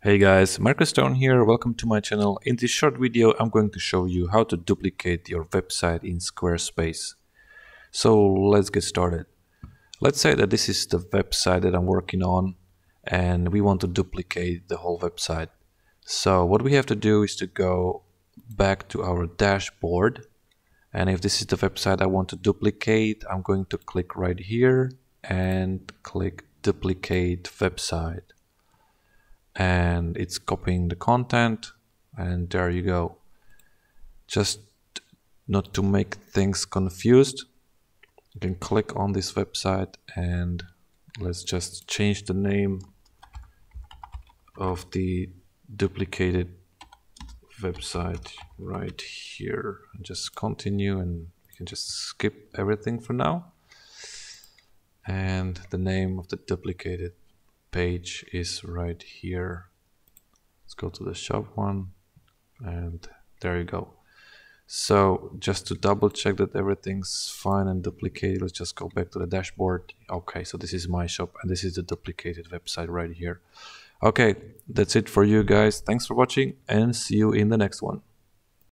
Hey guys, Marcus Stone here, welcome to my channel. In this short video I'm going to show you how to duplicate your website in Squarespace. So let's get started. Let's say that this is the website that I'm working on and we want to duplicate the whole website. So what we have to do is to go back to our dashboard and if this is the website I want to duplicate I'm going to click right here and click duplicate website and it's copying the content and there you go. Just not to make things confused you can click on this website and let's just change the name of the duplicated website right here. And just continue and you can just skip everything for now. And the name of the duplicated page is right here. Let's go to the shop one and there you go. So just to double check that everything's fine and duplicated, let's just go back to the dashboard. Okay, so this is my shop and this is the duplicated website right here. Okay, that's it for you guys. Thanks for watching and see you in the next one.